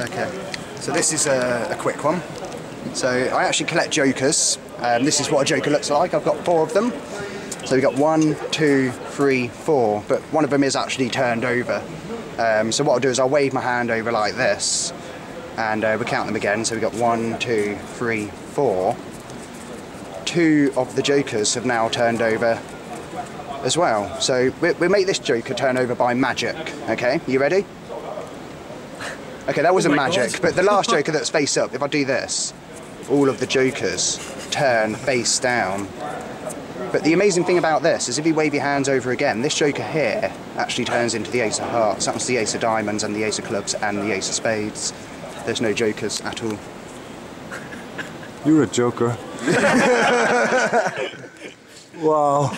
Okay, so this is a, a quick one. So I actually collect jokers. Um, this is what a joker looks like. I've got four of them. So we've got one, two, three, four, but one of them is actually turned over. Um, so what I'll do is I'll wave my hand over like this, and uh, we count them again. So we've got one, two, three, four. Two of the jokers have now turned over as well. So we, we make this joker turn over by magic. Okay, you ready? Okay, that wasn't Oh magic, God. but the last joker that's face up, if I do this, all of the jokers turn face down. But the amazing thing about this is if you wave your hands over again, this joker here actually turns into the ace of hearts. That's the ace of diamonds and the ace of clubs and the ace of spades. There's no jokers at all. You're a joker. wow.